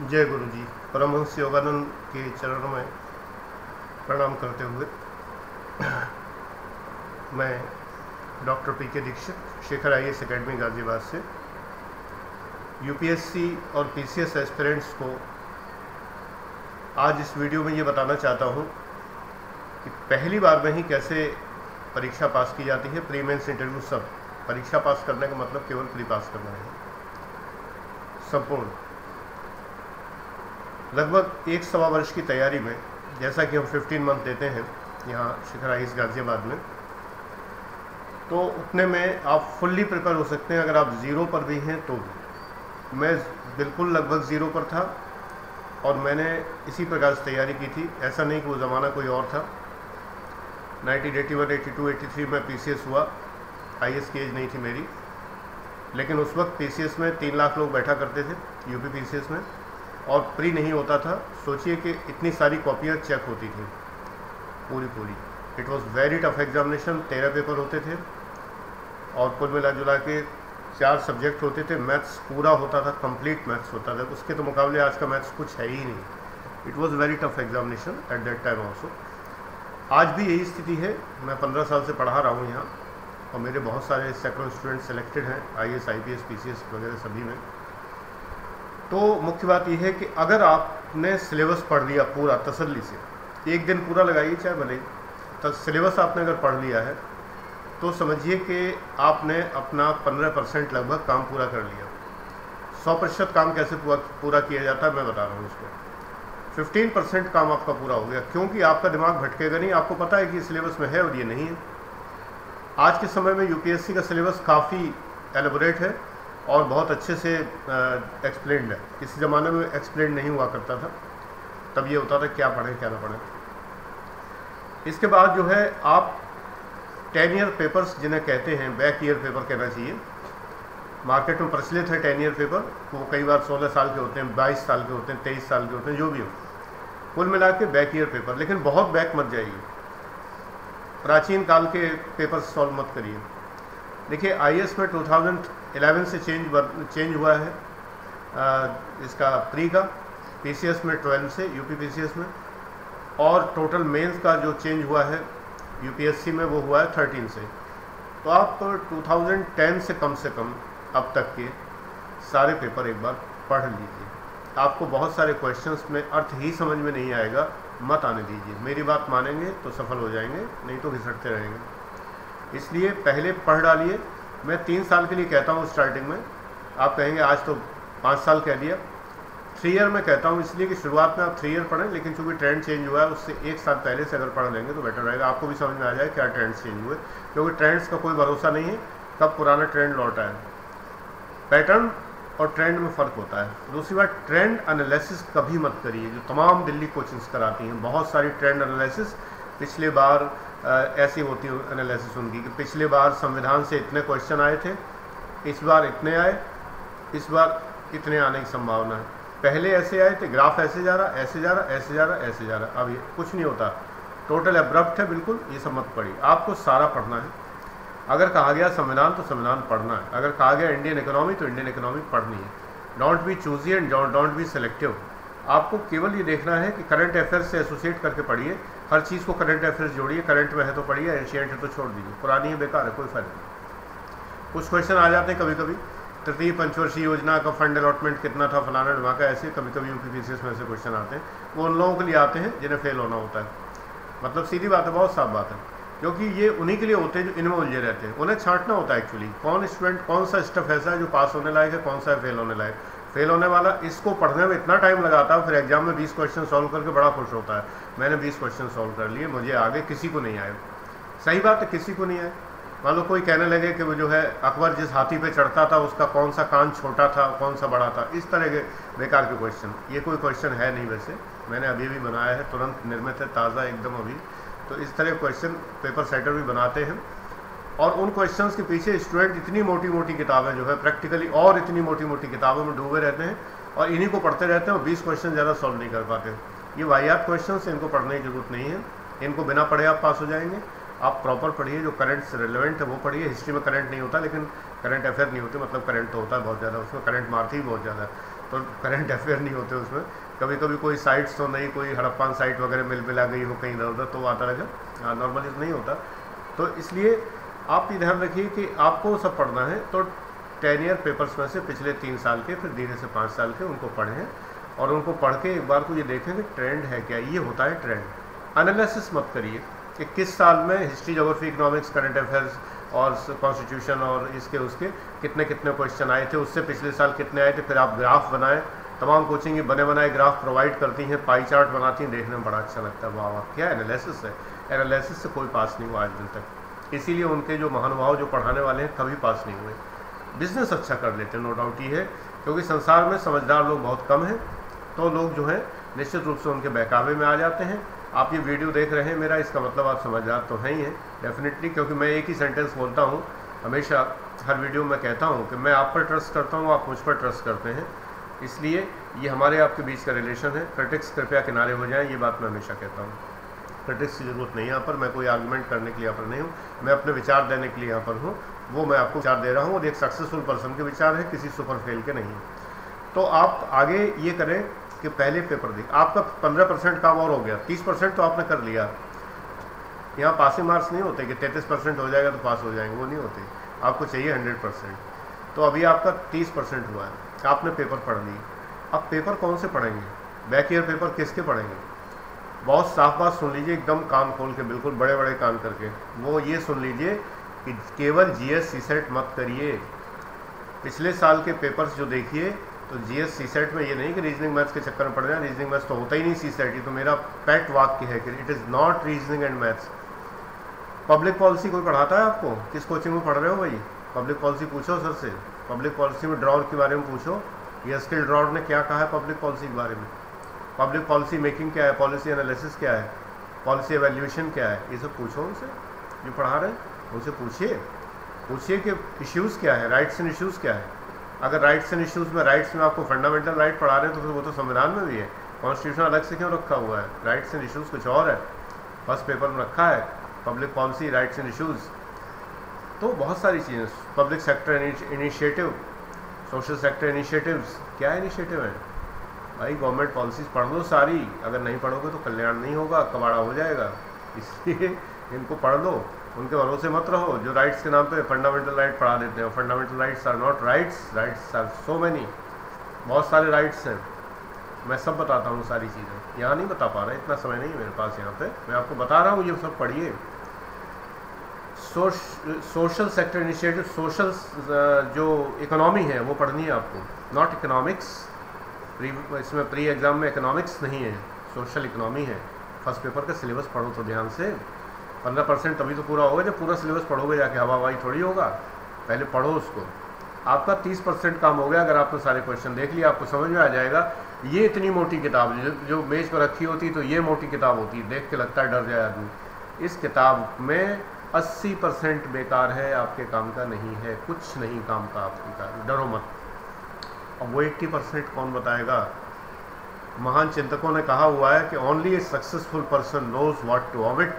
जय गुरु जी परमहंस योगानंद के चरण में प्रणाम करते हुए मैं doctor P K Dixit, Shekhar I S academy Ghaziabad से यूपीएससी और पीसीएस एस्पिरेंट्स को आज इस वीडियो में ये बताना चाहता हूँ कि पहली बार में ही कैसे परीक्षा पास की जाती है प्री मेंस इंटरव्यू सब। परीक्षा पास करने का मतलब केवल प्री पास करना है संपूर्ण। लगभग एक सवा वर्ष की तैयारी में जैसा कि हम 15 मंथ देते हैं यहाँ शिखर आइस गाज़ियाबाद में तो उतने में आप फुल्ली प्रिपेयर हो सकते हैं। अगर आप ज़ीरो पर भी हैं तो भी मैं बिल्कुल लगभग ज़ीरो पर था और मैंने इसी प्रकार से तैयारी की थी। ऐसा नहीं कि वो ज़माना कोई और था। 1981, 82, 83 में पीसीएस हुआ। आईएएस की एज नहीं थी मेरी। लेकिन उस वक्त पीसीएस में तीन लाख लोग बैठा करते थे यूपी पीसीएस में। और प्री नहीं होता था, सोचिए कि इतनी सारी कॉपियाँ चेक होती थी। पूरी पूरी। It was very tough examination तेरह पेपर होते थे और कुल मिला जुला के चार सब्जेक्ट होते थे। मैथ्स पूरा होता था कंप्लीट मैथ्स होता था। उसके तो मुकाबले आज का मैथ्स कुछ है ही नहीं। It was very tough examination at that time also आज भी यही स्थिति है। मैं पंद्रह साल से पढ़ा रहा हूँ यहाँ और मेरे बहुत सारे सेकंड स्टूडेंट सेलेक्टेड हैं I S I P S P C S वगैरह सभी में। तो मुख्य बात यह है कि अगर आपने सिलेबस पढ़ लिया पूरा तसल्ली से, एक दिन पूरा लगाइए चाहे भले तो सिलेबस आपने अगर पढ़ लिया है तो समझिए कि आपने अपना 15 परसेंट लगभग काम पूरा कर लिया। 100 प्रतिशत काम कैसे पूरा पूरा किया जाता है, मैं बता रहा हूँ उसको 15 परसेंट काम आपका पूरा हो गया, क्योंकि आपका दिमाग भटकेगा नहीं, आपको पता है कि सिलेबस में है और ये नहीं है। आज के समय में यूपीएससी का सिलेबस काफ़ी एलेबोरेट है और बहुत अच्छे से एक्सप्लेंड है। इस ज़माने में एक्सप्लेंड नहीं हुआ करता था। तब ये होता था क्या पढ़ें, क्या ना पढ़ें। इसके बाद जो है, आप टेन ईयर पेपर्स जिन्हें कहते हैं बैक ईयर पेपर कहना चाहिए। मार्केट में प्रचलित है टेन ईयर पेपर वो कई बार सोलह साल के होते हैं, बाईस साल के होते हैं, तेईस साल के होते हैं, जो भी हो। कुल मिला के बैक ईयर पेपर लेकिन बहुत बैक मत जाइए। प्राचीन काल के पेपर सॉल्व मत करिए। देखिए आई में 2011 से चेंज चेंज हुआ है आ, इसका प्री का पीसीएस में 12 से यूपी पीसीएस में और टोटल मेंस का जो चेंज हुआ है यूपीएससी में वो हुआ है 13 से। तो आप 2010 से कम से कम अब तक के सारे पेपर एक बार पढ़ लीजिए। आपको बहुत सारे क्वेश्चंस में अर्थ ही समझ में नहीं आएगा मत आने दीजिए। मेरी बात मानेंगे तो सफल हो जाएँगे नहीं तो घिसटते रहेंगे। इसलिए पहले पढ़ डालिए मैं तीन साल के लिए कहता हूँ स्टार्टिंग में। आप कहेंगे, आज तो पाँच साल कह दिया। थ्री ईयर में कहता हूँ इसलिए कि शुरुआत में आप थ्री ईयर पढ़ें, लेकिन चूँकि ट्रेंड चेंज हुआ है, उससे एक साल पहले से अगर पढ़ लेंगे तो बेटर रहेगा। आपको भी समझ में आ जाए क्या ट्रेंड्स चेंज हुए। क्योंकि ट्रेंड्स का कोई भरोसा नहीं है, कब पुराना ट्रेंड लौटा है पैटर्न और ट्रेंड में फ़र्क होता है। दूसरी बात ट्रेंड एनालिसिस कभी मत करिए। जो तमाम दिल्ली कोचिंग्स कराती हैं, बहुत सारी ट्रेंड एनालिसिस पिछले बार ऐसी होती एनालिसिस उनकी कि पिछले बार संविधान से इतने क्वेश्चन आए थे, इस बार इतने आए, इस बार इतने आने की संभावना है। पहले ऐसे आए थे ग्राफ ऐसे जा रहा, ऐसे जा रहा, ऐसे जा रहा, ऐसे जा रहा। अब ये कुछ नहीं होता। टोटल एब्रप्ट है बिल्कुल, ये सब मत पढ़िए। आपको सारा पढ़ना है। अगर कहा गया संविधान तो संविधान पढ़ना है। अगर कहा गया इंडियन इकोनॉमी तो इंडियन इकोनॉमी पढ़नी है। Don't be choosy and don't be selective आपको केवल ये देखना है कि करंट अफेयर्स से एसोसिएट करके पढ़िए। हर चीज़ को करंट अफेयर्स जोड़िए। करंट में है तो पढ़िए एशियंट है तो छोड़ दीजिए। पुरानी है, बेकार है, कोई फ़र्क नहीं। कुछ क्वेश्चन आ जाते हैं कभी कभी तृतीय पंचवर्षीय योजना का फंड अलॉटमेंट कितना था फलाना ढमाका ऐसे कभी कभी यूपी पी में ऐसे क्वेश्चन आते हैं। वो उन लोगों के लिए आते हैं जिन्हें फेल होना होता है। मतलब सीधी बात है, बहुत साफ़ बात है। क्योंकि ये उन्हीं के लिए होते हैं जो इनमें उलझे रहते हैं। उन्हें छांटना होता है एक्चुअली कौन स्टूडेंट कौन सा स्टफ़ ऐसा है जो पास होने लायक है, कौन सा है फेल होने लायक फेल होने वाला, इसको पढ़ने में इतना टाइम लगाता है, फिर एग्ज़ाम में 20 क्वेश्चन सॉल्व करके बड़ा खुश होता है। मैंने 20 क्वेश्चन सॉल्व कर लिए, मुझे आगे किसी को नहीं आए। सही बात है, किसी को नहीं आए। मान लो कोई कहने लगे कि वो जो है, अकबर जिस हाथी पे चढ़ता था, उसका कौन सा कान छोटा था, कौन सा बड़ा था, इस तरह के बेकार के क्वेश्चन ये कोई क्वेश्चन है नहीं वैसे। मैंने अभी भी बनाया है, तुरंत निर्मित है, ताज़ा एकदम अभी। तो इस तरह क्वेश्चन पेपर सेटर भी बनाते हैं। और उन क्वेश्चंस के पीछे स्टूडेंट इतनी मोटी मोटी किताबें जो है प्रैक्टिकली और इतनी मोटी मोटी किताबों में डूबे रहते हैं और इन्हीं को पढ़ते रहते हैं और बीस क्वेश्चन ज़्यादा सॉल्व नहीं कर पाते। ये वाहियात क्वेश्चन इनको पढ़ने की ज़रूरत नहीं है। इनको बिना पढ़े आप पास हो जाएँगे। आप प्रॉपर पढ़िए, जो करंट से रिलेवेंट है, वो पढ़िए। हिस्ट्री में करंट नहीं होता, लेकिन करंट अफेयर नहीं होते मतलब करंट तो होता है बहुत ज़्यादा, उसमें करंट मारती ही बहुत ज़्यादा। तो करंट अफेयर नहीं होते उसमें। कभी कभी कोई साइट्स तो नहीं, कोई हड़प्पान साइट वगैरह मिल मिला गई हो कहीं इधर उधर तो आता रहेगा नॉर्मली नहीं होता। तो इसलिए आप ये ध्यान रखिए कि आपको सब पढ़ना है तो टेन ईयर पेपर्स में से पिछले तीन साल के, फिर धीरे से पाँच साल के उनको पढ़ें और उनको पढ़ के एक बार को ये देखें कि ट्रेंड है क्या, ये होता है ट्रेंड एनालिसिस मत करिए कि किस साल में history geography economics current affairs और कॉन्स्टिट्यूशन और इसके, उसके कितने कितने क्वेश्चन आए थे, उससे पिछले साल कितने आए थे, फिर आप ग्राफ बनाएँ। तमाम कोचिंग बने बनाए ग्राफ प्रोवाइड करती हैं पाई चार्ट बनाती हैं, देखने में बड़ा अच्छा लगता है। वाह वाह, क्या एनालिसिस है। एनालिसिस से कोई पास नहीं हुआ आज दिन तक। इसीलिए उनके जो महानुभाव जो पढ़ाने वाले हैं, कभी पास नहीं हुए। बिज़नेस अच्छा कर लेते हैं नो डाउट ये है, क्योंकि संसार में समझदार लोग बहुत कम हैं तो लोग जो हैं, निश्चित रूप से उनके बहकावे में आ जाते हैं। आप ये वीडियो देख रहे हैं, मेरा इसका मतलब आप समझदार तो हैं ही हैं डेफिनेटली क्योंकि मैं एक ही सेंटेंस बोलता हूँ, हमेशा हर वीडियो में कहता हूँ कि मैं आप पर ट्रस्ट करता हूँ, आप मुझ पर ट्रस्ट करते हैं। इसलिए ये हमारे आपके बीच का रिलेशन है क्रिटिक्स कृपया किनारे हो जाएँ, ये बात मैं हमेशा कहता हूँ। क्रिटिक्स की ज़रूरत नहीं यहाँ पर। मैं कोई आर्गूमेंट करने के लिए यहाँ पर नहीं हूँ। मैं अपने विचार देने के लिए यहाँ पर हूँ। वो मैं आपको विचार दे रहा हूँ और एक सक्सेसफुल पर्सन के विचार है, किसी सुपर फेल के नहीं तो आप आगे ये करें कि पहले पेपर देख। आपका पंद्रह परसेंट काम और हो गया। तीस परसेंट तो आपने कर लिया। यहाँ पासिंग मार्क्स नहीं होते कि तैंतीस परसेंट हो जाएगा तो पास हो जाएँगे। वो नहीं होते। आपको चाहिए हंड्रेड परसेंट तो अभी आपका तीस परसेंट हुआ है। आपने पेपर पढ़ लिए अब पेपर कौन से पढ़ेंगे? बैक ईयर पेपर किसके पढ़ेंगे? बहुत साफ़ बात सुन लीजिए, एकदम कान खोल के, बिल्कुल बड़े बड़े कान करके। वो ये सुन लीजिए कि केवल जी एस सी सेट मत करिए। पिछले साल के पेपर्स जो देखिए तो जी एस सी सेट में ये नहीं कि रीजनिंग मैथ्स के चक्कर में पड़ जाए रीजनिंग मैथ्स तो होता ही नहीं सी सेट ये तो मेरा पैट वाक्य है कि it is not reasoning and maths public policy कोई पढ़ाता है आपको? किस कोचिंग में पढ़ रहे हो भाई? पब्लिक पॉलिसी पूछो सर से। पब्लिक पॉलिसी में ड्रॉर के बारे में पूछो। ये स्किल ड्रॉर ने क्या कहा है पब्लिक पॉलिसी के बारे में? पब्लिक पॉलिसी मेकिंग क्या है? पॉलिसी एनालिसिस क्या है? पॉलिसी एवेल्यूशन क्या है? ये सब पूछो उनसे। जो पढ़ा रहे हैं, उनसे पूछिए। पूछिए कि इश्यूज़ क्या है? राइट्स एंड इश्यूज़ क्या है? अगर राइट्स एंड इश्यूज़ में राइट्स में आपको फंडामेंटल राइट पढ़ा रहे हैं तो फिर वो तो संविधान में भी है। कॉन्स्टिट्यूशन अलग से क्यों रखा हुआ है? राइट्स एंड इश्यूज़ कुछ और है। फ़र्स्ट पेपर में रखा है public policy rights and issues तो बहुत सारी चीज़ें public sector initiative social sector initiatives क्या इनिशिएटिव है? भाई गवर्नमेंट पॉलिसीज़ पढ़ लो सारी। अगर नहीं पढ़ोगे तो कल्याण नहीं होगा, कबाड़ा हो जाएगा। इसलिए इनको पढ़ लो। उनके भरोसे मत रहो। जो राइट्स के नाम पे फंडामेंटल राइट पढ़ा देते हैं fundamental rights are not rights rights are so many बहुत सारे राइट्स हैं। मैं सब बताता हूँ सारी चीज़ें। यहाँ नहीं बता पा रहा, इतना समय नहीं है मेरे पास यहाँ पे। मैं आपको बता रहा हूँ, ये सब पढ़िए। सोशल सेक्टर इनिशिएटिव सोशल जो इकोनॉमी है, वो पढ़नी है आपको। नॉट इकोनॉमिक्स प्री इसमें प्री एग्ज़ाम में इकोनॉमिक्स नहीं है सोशल इकोनॉमी है। फ़र्स्ट पेपर का सिलेबस पढ़ो तो ध्यान से। पंद्रह परसेंट तभी तो पूरा होगा जब पूरा सिलेबस पढ़ोगे जाके हवा हवाई थोड़ी होगा। पहले पढ़ो उसको। आपका तीस परसेंट काम हो गया अगर आपने सारे क्वेश्चन देख लिया आपको समझ में आ जाएगा ये इतनी मोटी किताब जो, जो मेज पर रखी होती तो ये मोटी किताब होती। देख के लगता है डर जाए आदमी। इस किताब में 80 परसेंट बेकार है आपके काम का नहीं है कुछ नहीं काम का आपके डरो मत। अब वो 80 परसेंट कौन बताएगा? महान चिंतकों ने कहा हुआ है कि only a successful person knows what to avoid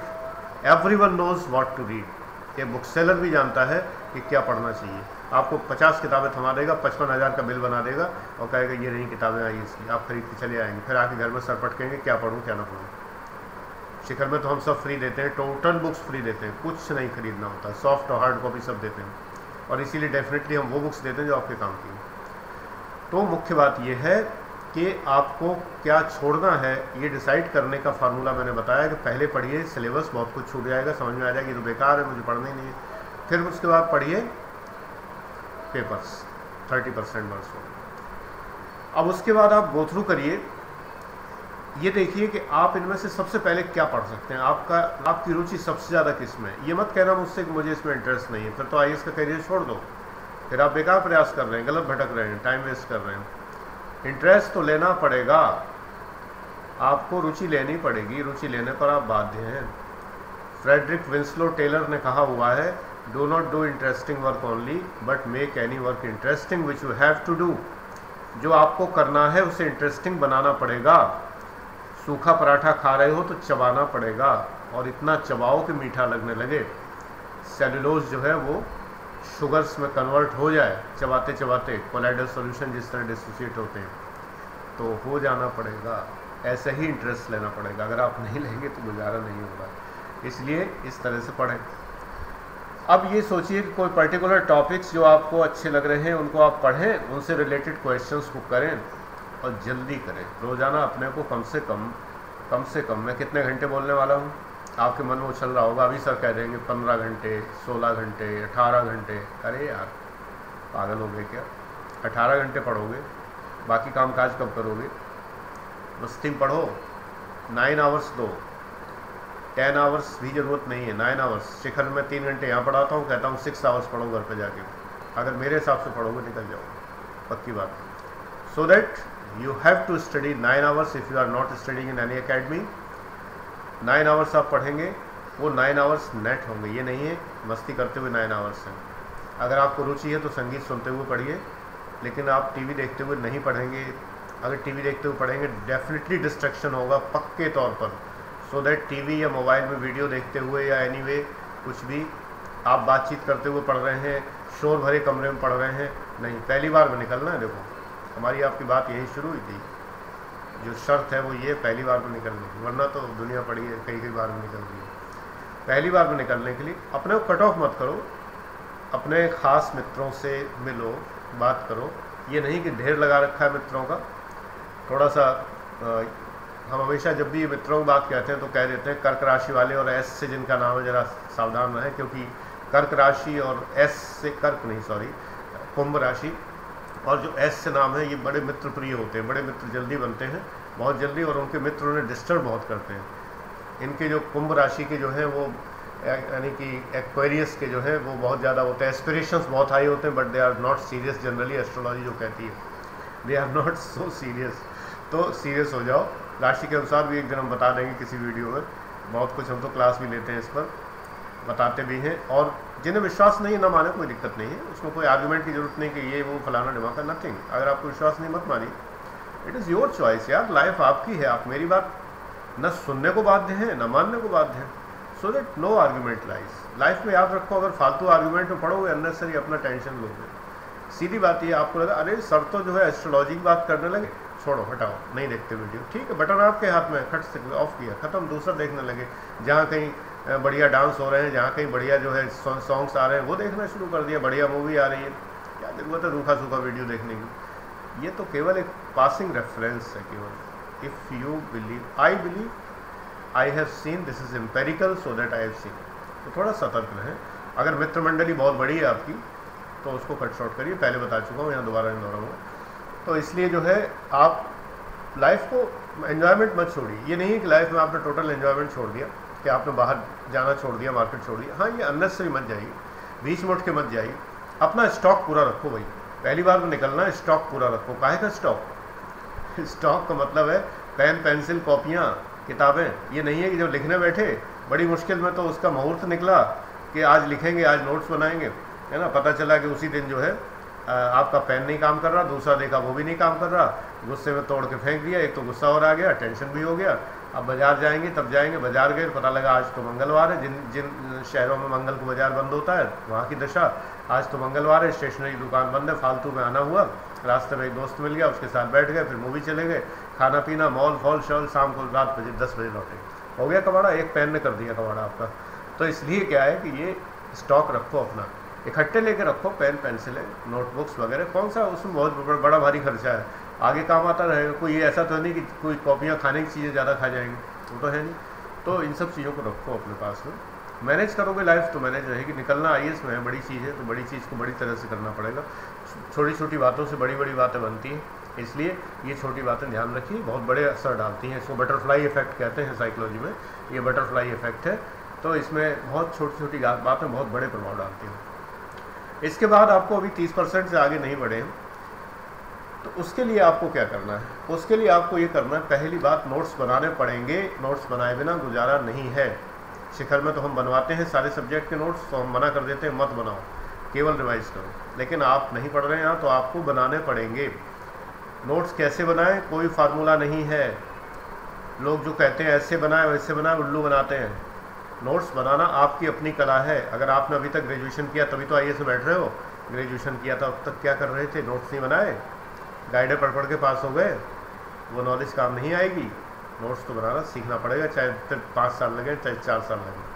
everyone knows what to read ये बुक सेलर भी जानता है कि क्या पढ़ना चाहिए। आपको पचास किताबें थमा देगा, पचपन हज़ार का बिल बना देगा और कहेगा, ये नहीं किताबें आई इसकी आप खरीद के चले आएँगे। फिर आके घर में सर पटकेंगे, क्या पढ़ूँ, क्या ना पढ़ूँ? शिखर में तो हम सब फ्री देते हैं टोटल बुक्स फ्री देते हैं। कुछ नहीं खरीदना होता सॉफ्ट और हार्ड कॉपी सब देते हैं। और इसीलिए डेफिनेटली हम वो बुक्स देते हैं जो आपके काम की तो मुख्य बात यह है कि आपको क्या छोड़ना है, ये डिसाइड करने का फार्मूला मैंने बताया कि पहले पढ़िए सिलेबस बहुत कुछ छूट जाएगा, समझ में आ जाएगी तो बेकार है, मुझे पढ़ना ही नहीं है। फिर उसके बाद पढ़िए पेपर्स थर्टी परसेंट मार्क्स अब उसके बाद आप गो थ्रू करिए। ये देखिए कि आप इनमें से सबसे पहले क्या पढ़ सकते हैं, आपका, आपकी रुचि सबसे ज़्यादा किसमें ये मत कहना मुझसे कि मुझे इसमें इंटरेस्ट नहीं है, फिर तो आई का करियर छोड़ दो। फिर आप बेकार प्रयास कर रहे हैं, गलत भटक रहे हैं टाइम वेस्ट कर रहे हैं। इंटरेस्ट तो लेना पड़ेगा। आपको रुचि लेनी पड़ेगी, रुचि लेने पर आप बाध्य हैं। फ्रेडरिक विंसलो टेलर ने कहा हुआ है do not do interesting work only but make any work interesting which you have to do जो आपको करना है, उसे इंटरेस्टिंग बनाना पड़ेगा। सूखा पराठा खा रहे हो तो चबाना पड़ेगा, और इतना चबाओ कि मीठा लगने लगे। सेलुलोज जो है वो शुगर्स में कन्वर्ट हो जाए, चबाते चबाते कोलाइडल सॉल्यूशन जिस तरह डिसोसिएट होते हैं तो हो जाना पड़ेगा, ऐसे ही इंटरेस्ट लेना पड़ेगा। अगर आप नहीं लेंगे तो गुजारा नहीं होगा। इसलिए इस तरह से पढ़ें। अब ये सोचिए कि कोई पर्टिकुलर टॉपिक्स जो आपको अच्छे लग रहे हैं, उनको आप पढ़ें, उनसे रिलेटेड क्वेश्चंस को करें और जल्दी करें। रोज़ाना अपने को कम से कम कम से कम, मैं कितने घंटे बोलने वाला हूँ? आपके मन में उछल रहा होगा, अभी सर कह देंगे पंद्रह घंटे, सोलह घंटे, अठारह घंटे। अरे यार, पागल हो गए क्या? अठारह घंटे पढ़ोगे, बाकी काम काज कब करोगे? बस तुम पढ़ो नाइन आवर्स दो। टेन आवर्स भी ज़रूरत नहीं है नाइन आवर्स शिखर में तीन घंटे यहाँ पढ़ाता हूँ, कहता हूँ सिक्स आवर्स पढ़ो घर पे जाके। अगर मेरे हिसाब से पढ़ोगे, निकल जाओ। पक्की बात। So that you have to study nine hours if you are not studying in any academy nine hours आप पढ़ेंगे वो नाइन आवर्स नेट होंगे। ये नहीं है मस्ती करते हुए नाइन आवर्स हैं। अगर आपको रुचि है तो संगीत सुनते हुए पढ़िए लेकिन आप टीवी देखते हुए नहीं पढ़ेंगे। अगर टीवी देखते हुए पढ़ेंगे डेफिनेटली डिस्ट्रक्शन होगा पक्के तौर पर। सो दैट टीवी या मोबाइल में वीडियो देखते हुए या एनी anyway, कुछ भी आप बातचीत करते हुए पढ़ रहे हैं शोर भरे कमरे में पढ़ रहे हैं नहीं पहली बार में निकलना है देखो। हमारी आपकी बात यही शुरू हुई थी। जो शर्त है वो ये पहली बार में निकलने की। वरना तो दुनिया पड़ी है कई कई बार में निकल रही है। पहली बार में निकलने के लिए अपने को कट ऑफ़ मत करो। अपने ख़ास मित्रों से मिलो बात करो। ये नहीं कि ढेर लगा रखा है मित्रों का। थोड़ा सा आ, हम हमेशा जब भी मित्रों की बात कहते हैं तो कह देते हैं कर्क राशि वाले और एस से जिनका नाम है ज़रा सावधान रहें क्योंकि कर्क राशि और एस से कर्क नहीं सॉरी कुंभ राशि और जो एस से नाम है, ये बड़े मित्र प्रिय होते हैं, बड़े मित्र जल्दी बनते हैं, बहुत जल्दी, और उनके मित्र उन्हें डिस्टर्ब बहुत करते हैं। इनके जो कुंभ राशि के जो हैं, वो यानी कि एक्वेरियस के जो है, वो बहुत ज़्यादा होते हैं। एस्पिरेशंस बहुत हाई होते हैं but they are not serious generally astrology जो कहती है। They are not so serious तो सीरियस हो जाओ। राशि के अनुसार भी एक दिन हम बता देंगे किसी वीडियो में। बहुत कुछ हम तो क्लास भी लेते हैं इस पर। बताते भी हैं और जिन्हें विश्वास नहीं ना माने, कोई दिक्कत नहीं है। उसमें कोई आर्गूमेंट की ज़रूरत नहीं कि ये, वो, फलाना का नथिंग अगर आपको विश्वास नहीं, मत मानिए। इट इज़ योर चॉइस यार। लाइफ आपकी है। आप मेरी बात, न सुनने को बाध्य हैं, न मानने को बाध्य हैं। So that no argument lies life में याद रखो, अगर फालतू आर्ग्यूमेंट में पढ़ोगे अननेसरी अपना टेंशन लोगे सीधी बात ये, आपको लगा, अरे सर तो जो है एस्ट्रोलॉजी की बात करने लगे। छोड़ो, हटाओ। नहीं देखते वीडियो। ठीक है, बटन आपके हाथ में खट से ऑफ़ किया, ख़त्म। दूसरा देखने लगे। जहाँ कहीं बढ़िया डांस हो रहे हैं, जहाँ कहीं बढ़िया जो है सॉन्ग्स आ रहे हैं, वो देखना शुरू कर दिया, बढ़िया मूवी आ रही है। क्या ज़रूरत है रूखा सूखा वीडियो देखने की? ये तो केवल एक पासिंग रेफरेंस है, केवल। If you believe I believe I have seen this is empirical so that I have seen तो थोड़ा सतर्क रहें। अगर मित्र मंडली बहुत बड़ी है आपकी तो उसको कट शॉर्ट करिए, पहले बता चुका हूँ, यहाँ दोबारा नहीं दोहराऊँगा तो इसलिए जो है, आप लाइफ को एन्जॉयमेंट मत छोड़िए। ये नहीं है कि लाइफ में आपने टोटल एन्जॉयमेंट छोड़ दिया। कि आपने बाहर जाना छोड़ दिया, मार्केट छोड़ दिया। हाँ ये अननेसरी मत जाइए। बीच मोट के मत जाइए। अपना स्टॉक पूरा रखो भाई। पहली बार में निकलना स्टॉक पूरा रखो। काहे का स्टॉक स्टॉक का मतलब है पेन पेंसिल कॉपियाँ किताबें। ये नहीं है कि जब लिखने बैठे, बड़ी मुश्किल में तो उसका मुहूर्त निकला कि आज लिखेंगे, आज नोट्स बनाएँगे। है ना? पता चला कि उसी दिन जो है आपका पेन नहीं काम कर रहा, दूसरा देखा वो भी नहीं काम कर रहा। गुस्से में तोड़ के फेंक दिया, एक तो गुस्सा और आ गया टेंशन भी हो गया। अब बाज़ार जाएँगे, तब जाएँगे, बाज़ार गए, पता लगा आज तो मंगलवार है, जिन जिन शहरों में मंगल को बाज़ार बंद होता है, वहाँ की दशा, आज तो मंगलवार है, स्टेशनरी दुकान बंद है, फालतू में आना हुआ, रास्ते में एक दोस्त मिल गया, उसके साथ बैठ गए, फिर मूवी चले गए, खाना पीना मॉल फॉल शॉल शाम को रात बजे दस बजे लौटे। हो गया कबाड़ा, एक पेन ने कर दिया कबाड़ा आपका। तो इसलिए क्या है कि ये स्टॉक रखो अपना, इकट्ठे लेके रखो, पेन पेंसिलें नोटबुक्स वगैरह, कौन सा, उसमें बहुत बड़ा भारी खर्चा है। आगे काम आता रहेगा। कोई ऐसा तो नहीं कि कोई कॉपियाँ खाने की चीज़ें ज़्यादा खा जाएँगी। वो तो है नहीं। तो इन सब चीज़ों को रखो अपने पास में। मैनेज करोगे लाइफ तो मैनेज रहेगी। निकलना आईएस में है बड़ी चीज़ है तो बड़ी चीज़ को बड़ी तरह से करना पड़ेगा। छोटी छोटी बातों से बड़ी बड़ी बातें बनती हैं। इसलिए ये छोटी बातें ध्यान रखिए। बहुत बड़े असर डालती हैं इसको। बटरफ्लाई इफ़ेक्ट कहते हैं साइकोलॉजी में। ये बटरफ्लाई इफ़ेक्ट है। तो इसमें बहुत छोटी छोटी बातें बहुत बड़े प्रभाव डालती हैं। इसके बाद आपको अभी तीस परसेंट से आगे नहीं बढ़े हैं। तो उसके लिए आपको क्या करना है? उसके लिए आपको ये करना है, पहली बात नोट्स बनाने पड़ेंगे। नोट्स बनाए बिना गुजारा नहीं है। शिखर में तो हम बनवाते हैं सारे सब्जेक्ट के नोट्स तो हम मना कर देते हैं, मत बनाओ। केवल रिवाइज करो। लेकिन आप नहीं पढ़ रहे हैं तो आपको बनाने पड़ेंगे। नोट्स कैसे बनाएँ? कोई फार्मूला नहीं है। लोग जो कहते हैं, ऐसे बनाए, वैसे बनाए, उल्लू बनाते हैं। नोट्स बनाना आपकी अपनी कला है। अगर आपने अभी तक ग्रेजुएशन किया, तभी तो आइए से बैठ रहे हो। ग्रेजुएशन किया था अब तक क्या कर रहे थे? नोट्स नहीं बनाए? गाइडे पढ़ पढ़ के पास हो गए। वो नॉलेज काम नहीं आएगी। नोट्स तो बनाना सीखना पड़ेगा, चाहे पाँच साल लगे, चाहे चार साल लगे।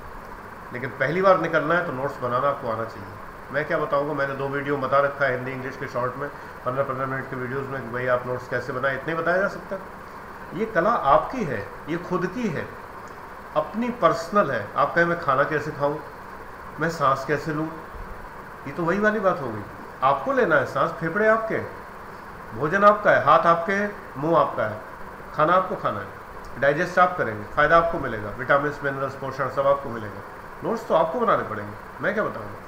लेकिन पहली बार निकलना है तो नोट्स बनाना आपको आना चाहिए। मैं क्या बताऊँगा, मैंने दो वीडियो बता रखा है हिंदी, इंग्लिश के शॉर्ट में। पंद्रह पंद्रह मिनट के वीडियोज़ में भाई आप नोट्स कैसे बनाए, इतने बताया जा सकता ये कला आपकी है, ये खुद की है। अपनी पर्सनल है। आप कहें, मैं खाना कैसे खाऊं? मैं सांस कैसे लूँ? ये तो वही वाली बात हो गई। आपको लेना है सांस, फेफड़े आपके भोजन आपका है, हाथ आपके मुँह आपका है। खाना आपको खाना है डाइजेस्ट आप करेंगे, फ़ायदा आपको मिलेगा विटामिन मिनरल्स पोषण सब आपको मिलेगा। नोट्स तो आपको बनाने पड़ेंगे, मैं क्या बताऊँगा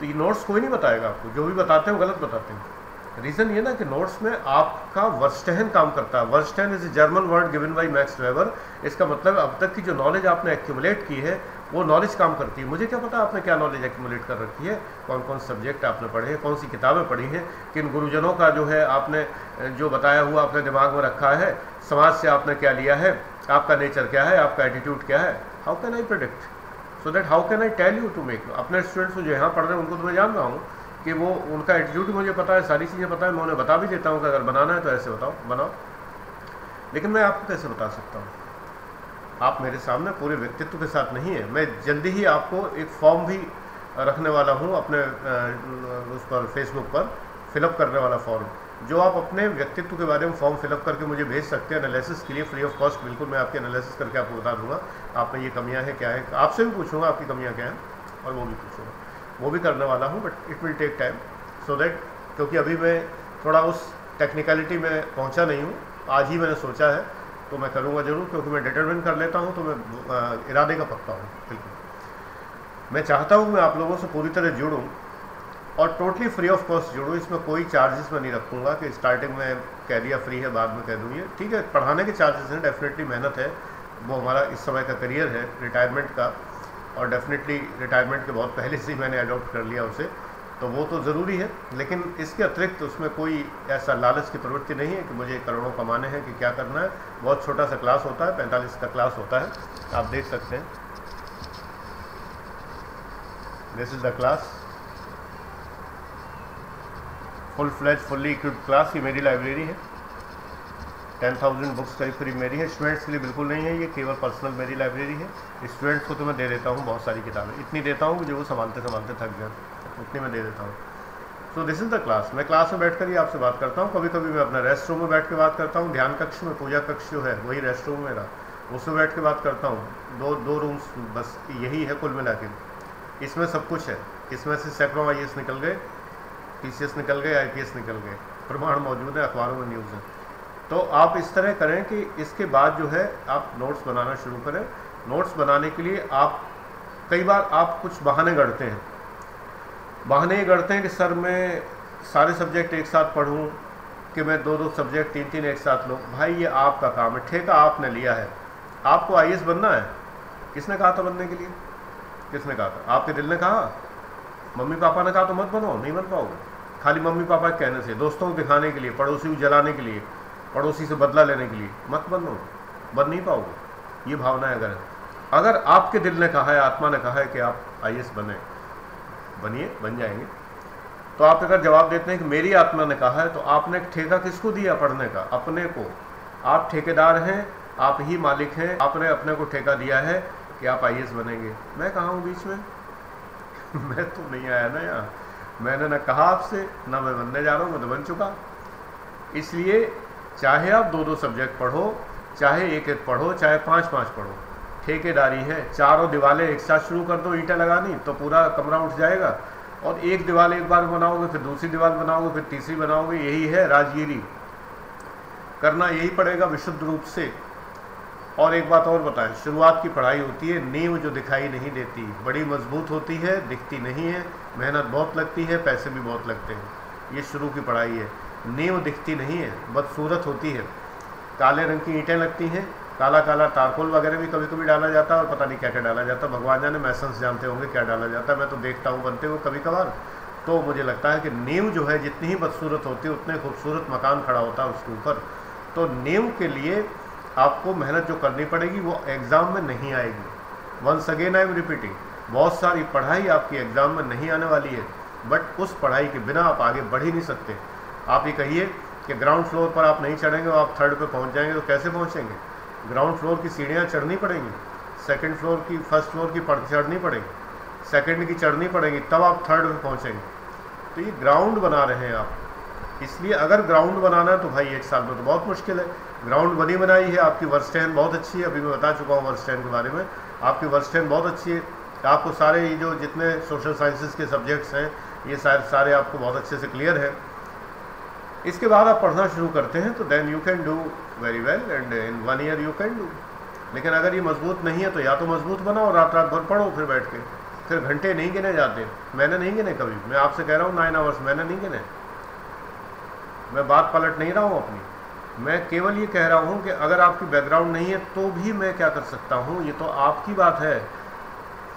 तो ये नोट्स कोई नहीं बताएगा आपको, जो भी बताते हैं वो गलत बताते हैं। रीज़न ये ना कि नोट्स में आपका वर्स्टहन काम करता है। Verstehen is a German word given by Max Weber इसका मतलब अब तक की जो नॉलेज आपने एक्यूमुलेट की है वो नॉलेज काम करती है। मुझे क्या पता आपने क्या नॉलेज एक्मुलेट कर रखी है? कौन कौन सब्जेक्ट आपने पढ़े हैं? कौन सी किताबें पढ़ी हैं? किन गुरुजनों का जो है आपने, जो बताया हुआ अपने दिमाग में रखा है? समाज से आपने क्या लिया है? आपका नेचर क्या है? आपका एटीट्यूड क्या है? How can I predict so that how can I tell you to make अपने स्टूडेंट्स जो यहाँ पढ़ रहे हैं, उनको तो मैं जान रहा हूँ कि वो, उनका एटीट्यूड मुझे पता है, सारी चीज़ें पता है, मैं उन्हें बता भी देता हूँ कि अगर बनाना है तो ऐसे बताओ, बनाओ। लेकिन मैं आपको कैसे बता सकता हूँ? आप मेरे सामने पूरे व्यक्तित्व के साथ नहीं है। मैं जल्दी ही आपको एक फॉर्म भी रखने वाला हूँ अपने उस पर फेसबुक पर फिलअप करने वाला फॉर्म। जो आप अपने व्यक्तित्व के बारे में फॉर्म फिलअप करके मुझे भेज सकते हैं एनालिसिस के लिए फ्री ऑफ़ कॉस्ट बिल्कुल मैं आपके एनालिसिस करके आपको बता दूँगा। आप में ये कमियाँ हैं, क्या है? आपसे भी पूछूँगा आपकी कमियाँ क्या हैं, और वो भी पूछूँगा। वो भी करने वाला हूँ but it will take time so that क्योंकि अभी मैं थोड़ा उस टेक्निकलिटी में पहुँचा नहीं हूँ, आज ही मैंने सोचा है तो मैं करूँगा ज़रूर, क्योंकि मैं डिटर्मिन कर लेता हूँ तो मैं इरादे का पक्का हूँ, बिल्कुल। मैं चाहता हूँ मैं आप लोगों से पूरी तरह जुड़ूँ, और टोटली फ्री ऑफ़ कॉस्ट जुड़ूँ, इसमें कोई चार्जेस मैं नहीं रखूँगा कि स्टार्टिंग में कह दिया फ्री है, बाद में कह दूँ ये। ठीक है, पढ़ाने के चार्जेस हैं डेफिनेटली मेहनत है, वो हमारा इस समय का करियर है रिटायरमेंट का, और डेफिनेटली रिटायरमेंट के बहुत पहले से ही मैंने अडॉप्ट कर लिया उसे। तो वो तो ज़रूरी है, लेकिन इसके अतिरिक्त उसमें कोई ऐसा लालच की प्रवृत्ति नहीं है कि मुझे करोड़ों कमाने हैं कि क्या करना है। बहुत छोटा सा क्लास होता है, पैंतालीस का क्लास होता है। आप देख सकते हैं। This is the class full fledged fully equipped class ये मेरी लाइब्रेरी है। टेन थाउज़ेंड बुक्स करीब करीब मेरी है। स्टूडेंट्स के लिए बिल्कुल नहीं है, ये केवल पर्सनल मेरी लाइब्रेरी है। स्टूडेंट्स को तो मैं दे देता हूँ बहुत सारी किताबें। इतनी देता हूँ कि जो वो संभालते संभालते थक जाए। उतनी मैं दे देता हूँ। So this is the class मैं क्लास में बैठ कर ही आपसे बात करता हूँ। कभी कभी मैं अपना रेस्ट रूम में बैठ के बात करता हूँ। ध्यान कक्ष में, पूजा कक्ष जो है, वही रेस्ट रूम मेरा। उसमें बैठ के बात करता हूँ। दो दो रूम्स बस यही है कुल मिला इसमें सब कुछ है। इसमें से सैकड़ों आई निकल गए। टी निकल गए आईपीएस निकल गए। प्रमाण मौजूद है, अखबारों में न्यूज़ है। तो आप इस तरह करें कि इसके बाद जो है आप नोट्स बनाना शुरू करें। नोट्स बनाने के लिए आप, कई बार आप कुछ बहाने गढ़ते हैं। बहाने ये गढ़ते हैं कि सर मैं सारे सब्जेक्ट एक साथ पढ़ूँ, कि मैं दो दो सब्जेक्ट तीन तीन एक साथ लूँ। भाई ये आपका काम है, ठेका आपने लिया है। आपको आई बनना है? किसने कहा था बनने के लिए? किसने कहा था? आपके दिल ने कहा? मम्मी पापा ने कहा तो मत बनो, नहीं बन पाओगे। खाली मम्मी पापा कहने से, दोस्तों को दिखाने के लिए, पड़ोसी को जलाने के लिए। पड़ोसी से बदला लेने के लिए। मत बनो। बन नहीं पाओगे। ये भावना अगर। अगर आपके दिल ने कहा है, आत्मा ने कहा है कि आप आई बने, बनिए, बन जाएँगे। तो आप अगर जवाब देते हैं कि मेरी आत्मा ने कहा है तो आपने ठेका किसको दिया पढ़ने का? अपने को। आप ठेकेदार हैं, आप ही मालिक हैं, आपने अपने को ठेका दिया है कि आप आई बनेंगे। मैं कहा हूँ बीच में? मैं तो नहीं आया ना यहाँ। मैंने ना कहा आपसे, ना मैं बनने जा रहा हूँ, मैं तो बन चुका। इसलिए चाहे आप दो दो सब्जेक्ट पढ़ो, चाहे एक एक पढ़ो, चाहे पाँच पाँच पढ़ो। ठेकेदारी है, चारों दीवारें एक साथ शुरू कर दो, ईंटें लगानी तो पूरा कमरा उठ जाएगा। और एक दीवार एक बार बनाओगे, फिर दूसरी दीवार बनाओगे, फिर तीसरी बनाओगे, यही है राजगिरी। करना यही पड़ेगा विशुद्ध रूप से। और एक बात और बताएँ, शुरुआत की पढ़ाई होती है, नींव जो दिखाई नहीं देती, बड़ी मज़बूत होती है, दिखती नहीं है, मेहनत बहुत लगती है, पैसे भी बहुत लगते हैं। ये शुरू की पढ़ाई है। नींव दिखती नहीं है, बदसूरत होती है। काले रंग की ईंटें लगती हैं, काला काला तारकोल वगैरह भी कभी कभी डाला जाता है और पता नहीं क्या क्या डाला जाता भगवान जाने मैसेंस जानते होंगे क्या डाला जाता है, मैं तो देखता हूँ, बनते हुए कभी कभार तो मुझे लगता है कि नींव जो है, जितनी ही बदसूरत होती है, उतने खूबसूरत मकान खड़ा होता है उसके ऊपर। तो नींव के लिए आपको मेहनत जो करनी पड़ेगी, वो एग्ज़ाम में नहीं आएगी। Once again I am repeating बहुत सारी पढ़ाई आपकी एग्ज़ाम में नहीं आने वाली है बट उस पढ़ाई के बिना आप आगे बढ़ ही नहीं सकते। आप ये कहिए कि ग्राउंड फ्लोर पर आप नहीं चढ़ेंगे और आप थर्ड पे पहुँच जाएँगे तो कैसे पहुँचेंगे? ग्राउंड फ्लोर की सीढ़ियाँ चढ़नी पड़ेंगी सेकंड फ्लोर की फ़र्स्ट फ्लोर की पढ़ चढ़नी पड़ेगी सेकंड की चढ़नी पड़ेगी, तब आप थर्ड पे पहुँचेंगे। तो ये ग्राउंड बना रहे हैं आप। इसलिए अगर ग्राउंड बनाना है तो भाई एक साल में तो बहुत मुश्किल है। ग्राउंड बनी बनाई है, आपकी वर्स्टैन बहुत अच्छी है, अभी मैं बता चुका हूँ वर्स्टैन के बारे में। आपकी वर्स्टैन बहुत अच्छी है। आपको सारे ये जो जितने सोशल साइंसेस के सब्जेक्ट्स हैं, ये सारे सारे आपको बहुत अच्छे से क्लियर है। इसके बाद आप पढ़ना शुरू करते हैं तो then you can do very well and in one year you can do लेकिन अगर ये मज़बूत नहीं है तो या तो मज़बूत बनाओ रात रात भर पढ़ो, फिर बैठ के। फिर घंटे नहीं गिने जाते। मैंने नहीं गिने कभी मैं आपसे कह रहा हूँ नाइन आवर्स मैंने नहीं गिने। मैं बात पलट नहीं रहा हूँ अपनी। मैं केवल ये कह रहा हूँ कि अगर आपकी बैकग्राउंड नहीं है तो भी मैं क्या कर सकता हूँ? ये तो आपकी बात है।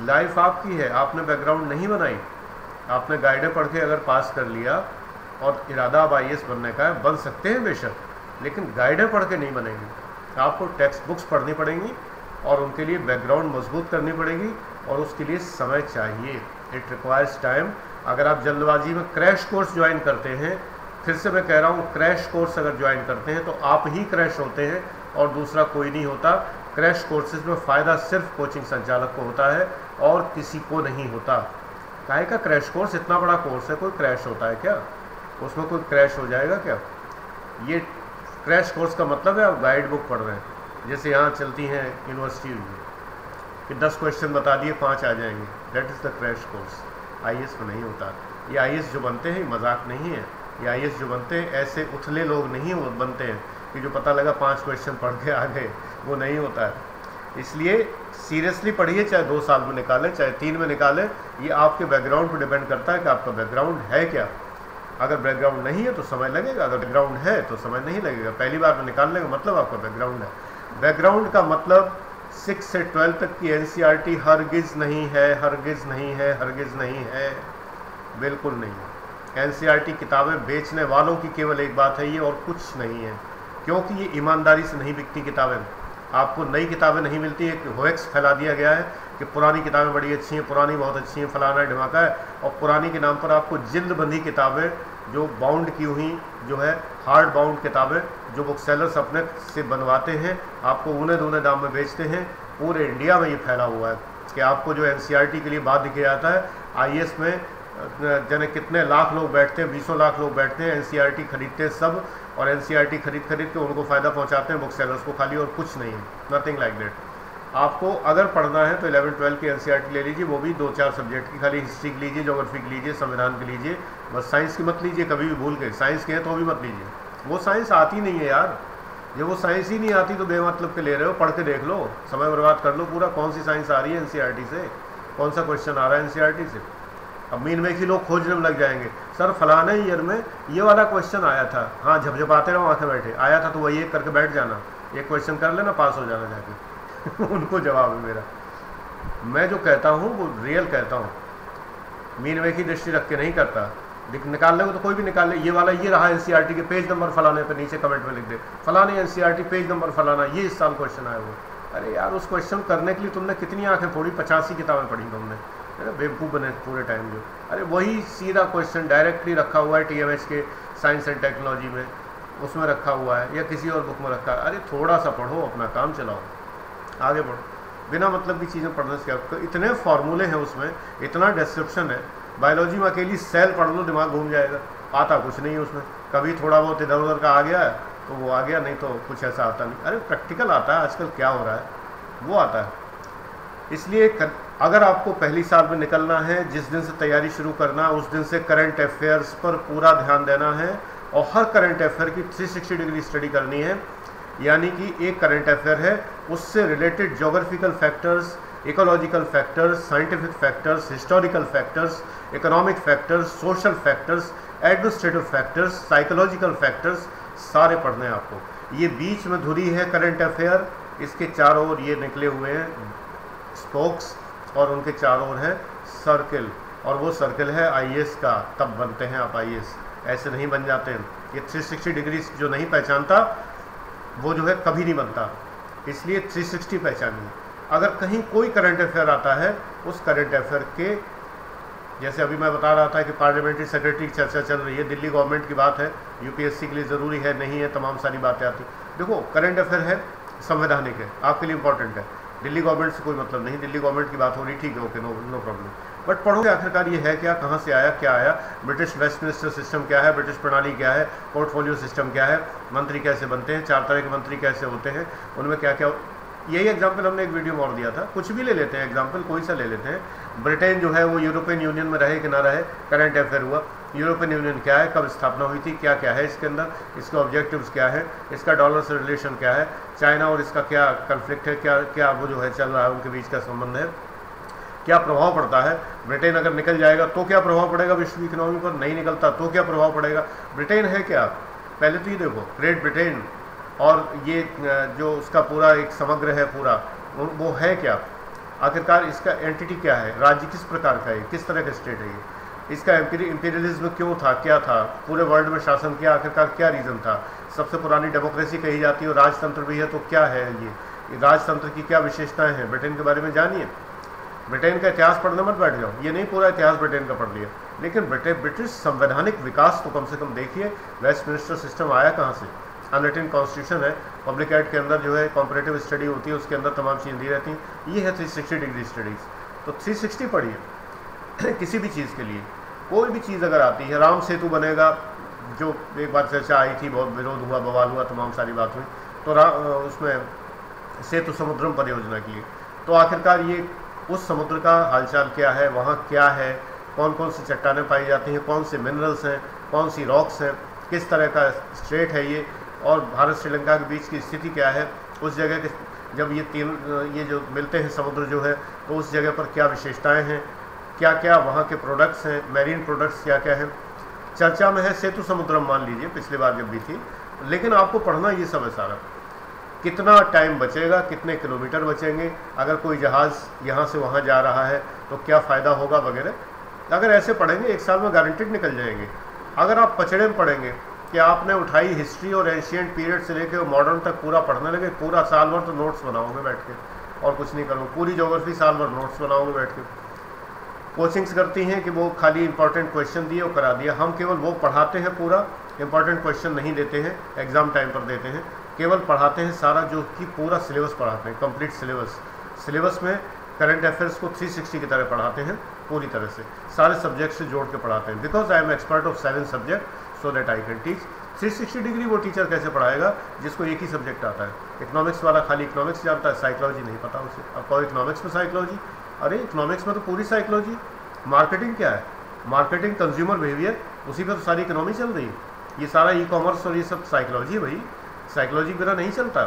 लाइफ आपकी है। आपने बैकग्राउंड नहीं बनाई। आपने गाइडें पढ़ के अगर पास कर लिया और इरादा अब आई बनने का है, बन सकते हैं बेशक, लेकिन गाइडे पढ़ के नहीं बनेंगे। आपको टेक्स्ट बुक्स पढ़नी पड़ेंगी और उनके लिए बैकग्राउंड मज़बूत करनी पड़ेगी और उसके लिए समय चाहिए। इट रिक्वायर्स टाइम अगर आप जल्दबाजी में क्रैश कोर्स ज्वाइन करते हैं, फिर से मैं कह रहा हूँ, क्रैश कोर्स अगर ज्वाइन करते हैं तो आप ही क्रैश होते हैं और दूसरा कोई नहीं होता। क्रैश कोर्सेज में फ़ायदा सिर्फ़ कोचिंग संचालक को होता है और किसी को नहीं होता। काहे का क्रैश कोर्स? इतना बड़ा कोर्स है, कोई क्रैश होता है क्या? उसमें कोई क्रैश हो जाएगा क्या? ये क्रैश कोर्स का मतलब है आप गाइड बुक पढ़ रहे हैं। जैसे यहाँ चलती हैं यूनिवर्सिटी कि दस क्वेश्चन बता दिए, पाँच आ जाएँगे। That is the crash course आई में नहीं होता। ये आईएएस जो बनते हैं मज़ाक नहीं है। ये आईएएस जो बनते हैं, ऐसे उथले लोग नहीं बनते हैं कि जो पता लगा पाँच क्वेश्चन पढ़ के आ गए, वो नहीं होता है। इसलिए सीरियसली पढ़िए, चाहे दो साल में निकालें, चाहे तीन में निकालें। ये आपके बैकग्राउंड पर डिपेंड करता है कि आपका बैकग्राउंड है क्या। अगर बैकग्राउंड नहीं है तो समय लगेगा। अगर बैकग्राउंड है तो समय नहीं लगेगा। पहली बार में निकालने का मतलब आपका बैकग्राउंड है। बैकग्राउंड का मतलब सिक्स से ट्वेल्थ तक की एन सी हरगिज़ नहीं है, हरगिज़ नहीं है, हरगिज़ नहीं है। बिल्कुल नहीं है। एन किताबें बेचने वालों की केवल एक बात है ये और कुछ नहीं है। क्योंकि ये ईमानदारी से नहीं बिकती किताबें। आपको नई किताबें नहीं मिलती, एक होएक्स फैला दिया गया है। कि पुरानी किताबें बड़ी अच्छी हैं, पुरानी बहुत अच्छी हैं, फलाना ढमाका है, और पुरानी के नाम पर आपको जिल्द बंदी किताबें जो बाउंड की हुई, जो है हार्ड बाउंड किताबें, जो बुक सेलर्स अपने से बनवाते हैं, आपको उन्हें दूने दाम में बेचते हैं, पूरे इंडिया में ये फैला हुआ है कि आपको जो एन के लिए बाध्य किया जाता है आईएएस में जने कितने लाख लोग बैठते हैं, बीसों लाख लोग बैठते हैं एन खरीदते हैं सब, और एन खरीद खरीद के उनको फ़ायदा पहुंचाते हैं बुक सेलर्स को खाली और कुछ नहीं है नथिंग लाइक दैट आपको अगर पढ़ना है तो इलेवन, ट्वेल्व की एन ले लीजिए, वो भी दो चार सब्जेक्ट की, खाली हिस्ट्री की लीजिए जोग्राफी की लीजिए, संविधान की लीजिए, बस साइंस की मत लीजिए, कभी भी भूल के। साइंस के हैं तो भी मत लीजिए। वो साइंस आती नहीं है यार। जब वो साइंस ही नहीं आती तो बेमतलब के ले रहे हो, पढ़ के देख लो। समय बर्बाद कर लो पूरा। कौन सी साइंस आ रही है एन से? कौन सा क्वेश्चन आ रहा है एन से? अब मीन में ही लोग खोजने में लग जाएँगे। सर, फलाने ईयर में ये वाला क्वेश्चन आया था। हाँ आते रहो आँखें बैठे। आया था तो वही एक करके बैठ जाना। एक क्वेश्चन कर लेना पास हो जाना जाके। उनको जवाब है मेरा। मैं जो कहता हूँ, वो रियल कहता हूँ। मीन वे की दृष्टि रख के नहीं करता। निकाल लेंगे तो कोई भी निकाल ले। ये वाला, ये रहा एनसीईआरटी के पेज नंबर फलाने पे नीचे कमेंट में लिख दे। फलाने एनसीईआरटी पेज नंबर फलाना, ये इस साल क्वेश्चन आया वो अरे यार, उस क्वेश्चन करने के लिए तुमने कितनी आँखें फोड़ी? पचासी किताबें पढ़ी तुमने। है बेवकूफ़ बने पूरे टाइम जो। अरे वही सीधा क्वेश्चन डायरेक्टली रखा हुआ है टीएमएच के साइंस एंड टेक्नोलॉजी में। उसमें रखा हुआ है, या किसी और बुक में रखा है। अरे थोड़ा सा पढ़ो, अपना काम चलाओ। आगे बढ़ो। बिना मतलब की चीज़ें पढ़ने से क्या? इतने फार्मूले हैं उसमें इतना डिस्क्रिप्शन है बायोलॉजी में अकेली सेल पढ़ लो दिमाग घूम जाएगा। आता कुछ नहीं है उसमें। कभी थोड़ा बहुत इधर उधर का आ गया है तो वो आ गया नहीं तो कुछ ऐसा आता नहीं। अरे प्रैक्टिकल आता है आजकल क्या हो रहा है? वो आता है। इसलिए कर, अगर आपको पहली साल में निकलना है जिस दिन से तैयारी शुरू करना उस दिन से करंट अफेयर्स पर पूरा ध्यान देना है और हर करंट अफेयर की 360 डिग्री स्टडी करनी है यानी कि एक करंट अफेयर है, उससे related geographical factors ecological factors scientific factors historical factors economic factors social factors administrative factors psychological factors सारे पढ़ने हैं आपको। ये बीच में धुरी है करंट अफेयर इसके चारों ओर ये निकले हुए हैं स्पोक्स और उनके चारों ओर है सर्किल और वो सर्किल है आईएएस का। तब बनते हैं आप आईएएस ऐसे नहीं बन जाते। हैं ये 360 डिग्री जो नहीं पहचानता वो जो है कभी नहीं बनता। इसलिए 360 पहचानिए अगर कहीं कोई करंट अफेयर आता है, उस करंट अफेयर के, जैसे अभी मैं बता रहा था कि पार्लियामेंट्री सेक्रेटरी की चर्चा चल रही है, दिल्ली गवर्नमेंट की बात है यूपीएससी के लिए ज़रूरी है, नहीं है, तमाम सारी बातें आती। देखो करंट अफेयर है, संवैधानिक है, आपके लिए इंपॉर्टेंट है। दिल्ली गवर्नमेंट से कोई मतलब नहीं, दिल्ली गवर्नमेंट की बात हो रही, ठीक है okay no no problem but पढ़ोगे आखिरकार ये है क्या? कहाँ से आया? क्या आया? ब्रिटिश वेस्टमिनिस्टर सिस्टम क्या है? ब्रिटिश प्रणाली क्या है? पोर्टफोलियो सिस्टम क्या है? मंत्री कैसे बनते हैं? चार तरह के मंत्री कैसे होते हैं? उनमें क्या क्या यही एग्ज़ाम्पल हमने एक वीडियो में और दिया था। कुछ भी ले लेते हैं एग्ज़ाम्पल कोई सा ले लेते हैं। ब्रिटेन जो है वो यूरोपियन यूनियन में रहे कि ना रहे? करंट अफेयर हुआ। यूरोपियन यूनियन क्या है? कब स्थापना हुई थी? क्या क्या है इसके अंदर? इसके ऑब्जेक्टिव्स क्या है? इसका डॉलर से रिलेशन क्या है? चाइना और इसका क्या कन्फ्लिक्ट है? क्या क्या वो जो है चल रहा है, उनके बीच का संबंध है? क्या प्रभाव पड़ता है? ब्रिटेन अगर निकल जाएगा तो क्या प्रभाव पड़ेगा विश्व इकोनॉमी पर? नहीं निकलता तो क्या प्रभाव पड़ेगा? ब्रिटेन है क्या? पहले तो ये देखो, ग्रेट ब्रिटेन और ये जो उसका पूरा एक समग्र है पूरा, वो है क्या? आखिरकार इसका एंटिटी क्या है? राज्य किस प्रकार का है? किस तरह का स्टेट है ये? इसका इंपीरियलिज्म क्यों था? क्या था? पूरे वर्ल्ड में शासन किया, आखिरकार क्या रीज़न था? सबसे पुरानी डेमोक्रेसी कही जाती है और राजतंत्र भी है तो क्या है ये राजतंत्र की क्या विशेषताएँ हैं? ब्रिटेन के बारे में जानिए। ब्रिटेन का इतिहास पढ़ने मत बैठ जाओ। ये नहीं पूरा इतिहास ब्रिटेन का पढ़ लिया। लेकिन ब्रिटेन ब्रिटिश संवैधानिक विकास तो कम से कम देखिए वेस्ट मिनिस्टर सिस्टम आया कहाँ से? अनरिटन कॉन्स्टिट्यूशन है। पब्लिक एड के अंदर जो है कॉम्परेटिव स्टडी होती है, उसके अंदर तमाम चीज़ें दी रहती हैं। ये है 360 डिग्री स्टडीज़ तो 360 पढ़िए। किसी भी चीज़ के लिए। कोई भी चीज़ अगर आती है, राम सेतु बनेगा, जो एक बार चर्चा आई थी, बहुत विरोध हुआ, बवाल हुआ, तमाम सारी बात हुई तो उसमें सेतु समुद्रम परियोजना की। तो आखिरकार ये उस समुद्र का हालचाल क्या है, वहाँ क्या है कौन कौन सी चट्टानें पाई जाती हैं कौन से मिनरल्स हैं कौन सी रॉक्स हैं, किस तरह का स्ट्रेट है ये, और भारत श्रीलंका के बीच की स्थिति क्या है, उस जगह के जब ये तीन, ये जो मिलते हैं समुद्र जो है तो उस जगह पर क्या विशेषताएँ हैं क्या क्या वहाँ के प्रोडक्ट्स हैं मेरीन प्रोडक्ट्स क्या क्या हैं? चर्चा में है सेतु समुद्रम मान लीजिए, पिछली बार जब भी थी, लेकिन आपको पढ़ना ये सब है सारा। कितना टाइम बचेगा, कितने किलोमीटर बचेंगे, अगर कोई जहाज़ यहाँ से वहाँ जा रहा है तो क्या फ़ायदा होगा वगैरह? अगर ऐसे पढ़ेंगे, एक साल में गारंटेड निकल जाएँगे। अगर आप पचड़े में पढ़ेंगे कि आपने उठाई हिस्ट्री और एशियंट पीरियड से लेकर मॉडर्न तक पूरा पढ़ने लगे, पूरा साल भर तो नोट्स बनाओगे बैठ के। और कुछ नहीं करोगे, पूरी जोग्राफी साल भर नोट्स बनाओगे बैठ के। कोचिंग्स करती हैं कि वो खाली इंपॉर्टेंट क्वेश्चन दिए और करा दिया। हम केवल वो पढ़ाते हैं पूरा इंपॉर्टेंट क्वेश्चन नहीं देते हैं एग्ज़ाम टाइम पर देते हैं। केवल पढ़ाते हैं सारा जो कि पूरा सिलेबस पढ़ाते हैं कंप्लीट सिलेबस। सिलेबस में करंट अफेयर्स को 360 की तरह पढ़ाते हैं, पूरी तरह से। सारे सब्जेक्ट से जोड़ के पढ़ाते हैं। Because I am expert of seven subject so that I can teach 360 degree वो टीचर कैसे पढ़ाएगा? जिसको एक ही सब्जेक्ट आता है। इकोनॉमिक्स वाला खाली इकोनॉमिक्स जानता है साइकोलॉजी नहीं पता उसे। अब कहो इकोनॉमिक्स में साइकोलॉजी अरे इकोनॉमिक्स में तो पूरी साइकोलॉजी मार्केटिंग क्या है? मार्केटिंग कंज्यूमर बिहेवियर उसी पर तो सारी इकोनॉमी चल रही है। ये सारा ई कॉमर्स और ये सब साइकोलॉजी है भाई। साइकोलॉजी बिना नहीं चलता।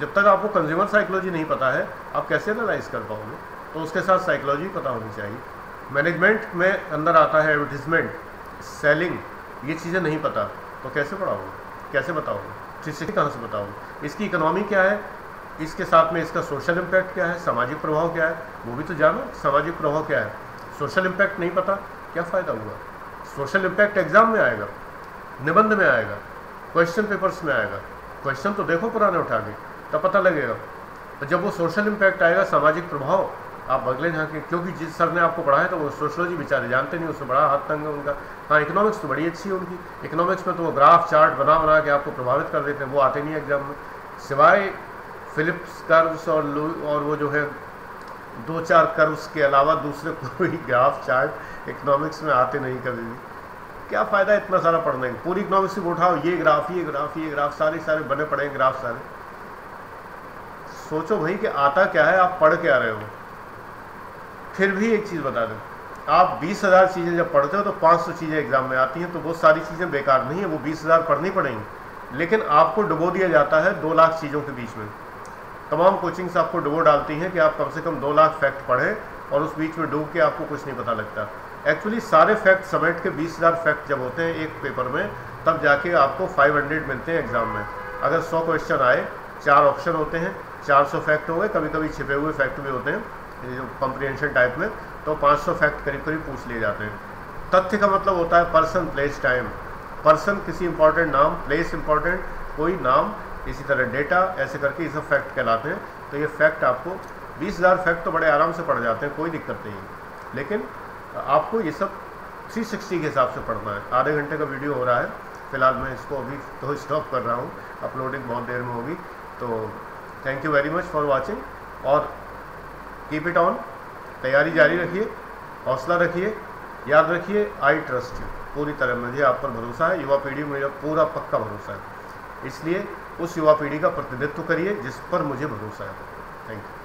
जब तक आपको कंज्यूमर साइकोलॉजी नहीं पता है, आप कैसे एनालाइज कर पाओगे? तो उसके साथ साइकोलॉजी पता होनी चाहिए। मैनेजमेंट में अंदर आता है एडवर्टीजमेंट सेलिंग ये चीज़ें नहीं पता। तो कैसे पढ़ाओगे? कैसे बताओगे? किसी कहाँ से बताओगे? इसकी इकोनॉमी क्या है? इसके साथ में इसका सोशल इम्पैक्ट क्या है? सामाजिक प्रभाव क्या है? वो भी तो जानो, सामाजिक प्रभाव क्या है? सोशल इम्पैक्ट नहीं पता, क्या फ़ायदा हुआ? सोशल इम्पैक्ट एग्ज़ाम में आएगा, निबंध में आएगा। क्वेश्चन पेपर्स में आएगा। क्वेश्चन तो देखो पुराने उठा के, तब पता लगेगा। तो जब वो सोशल इम्पैक्ट आएगा, सामाजिक प्रभाव, आप अगले जहाँ के, क्योंकि जिस सर ने आपको पढ़ाया तो वो सोशोलॉजी बेचारे जानते नहीं, उससे बड़ा हाथ तंग है उनका। हाँ इकोनॉमिक्स तो बड़ी अच्छी है उनकी। इकोनॉमिक्स में तो वो ग्राफ चार्ट बना बना के आपको प्रभावित कर देते हैं। वो आते नहीं एग्ज़ाम में। सिवाय फिलिप्स कर्व्स और और वो जो है, दो चार कर्व्स के अलावा दूसरे कोई ग्राफ चार्ट इकोनॉमिक्स में आते नहीं कभी भी। क्या फ़ायदा इतना सारा पढ़ने का? पूरी इकोनॉमिक्स को उठाओ, ये ग्राफ ये ग्राफ ये ग्राफ सारे सारे बने पड़े ग्राफ सारे। सोचो भाई कि आता क्या है, आप पढ़ के आ रहे हो। फिर भी एक चीज़ बता दें। आप बीस हज़ार चीज़ें जब पढ़ते हो तो पाँच सौ चीज़ें एग्ज़ाम में आती हैं तो वो सारी चीज़ें बेकार नहीं है, वो बीस हज़ार पढ़नी पड़ेंगी। लेकिन आपको डुबो दिया जाता है दो लाख चीज़ों के बीच में। तमाम कोचिंग्स आपको डुबो डालती हैं कि आप कम से कम दो लाख फैक्ट पढ़ें और उस बीच में डूब के आपको कुछ नहीं पता लगता। एक्चुअली सारे फैक्ट समेट के बीस हज़ार फैक्ट जब होते हैं एक पेपर में, तब जाके आपको फाइव हंड्रेड मिलते हैं एग्ज़ाम में। अगर सौ क्वेश्चन आए, चार ऑप्शन होते हैं, चार सौ फैक्ट हो गए कभी कभी छिपे हुए फैक्ट भी होते हैं जो कॉम्प्रीहेंशन टाइप में तो पाँच सौ फैक्ट करीब करीब पूछ लिए जाते हैं। तथ्य का मतलब होता है पर्सन प्लेस टाइम पर्सन किसी इंपॉर्टेंट नाम प्लेस इंपॉर्टेंट कोई नाम, इसी तरह डेटा ऐसे करके ये सब फैक्ट कहलाते हैं। तो ये फैक्ट आपको बीस हज़ार फैक्ट तो बड़े आराम से पड़ जाते हैं, कोई दिक्कत नहीं। है लेकिन आपको ये सब 360 के हिसाब से पढ़ना है। आधे घंटे का वीडियो हो रहा है। फ़िलहाल मैं इसको अभी तो स्टॉप कर रहा हूँ। अपलोडिंग बहुत देर में होगी। तो thank you very much for watching और कीप इट ऑन तैयारी जारी रखिए। हौसला रखिए। याद रखिए आई ट्रस्ट यू पूरी तरह मुझे आप पर भरोसा है। युवा पीढ़ी मेरा पूरा पक्का भरोसा है। इसलिए उस युवा पीढ़ी का प्रतिनिधित्व करिए जिस पर मुझे भरोसा है। Thank you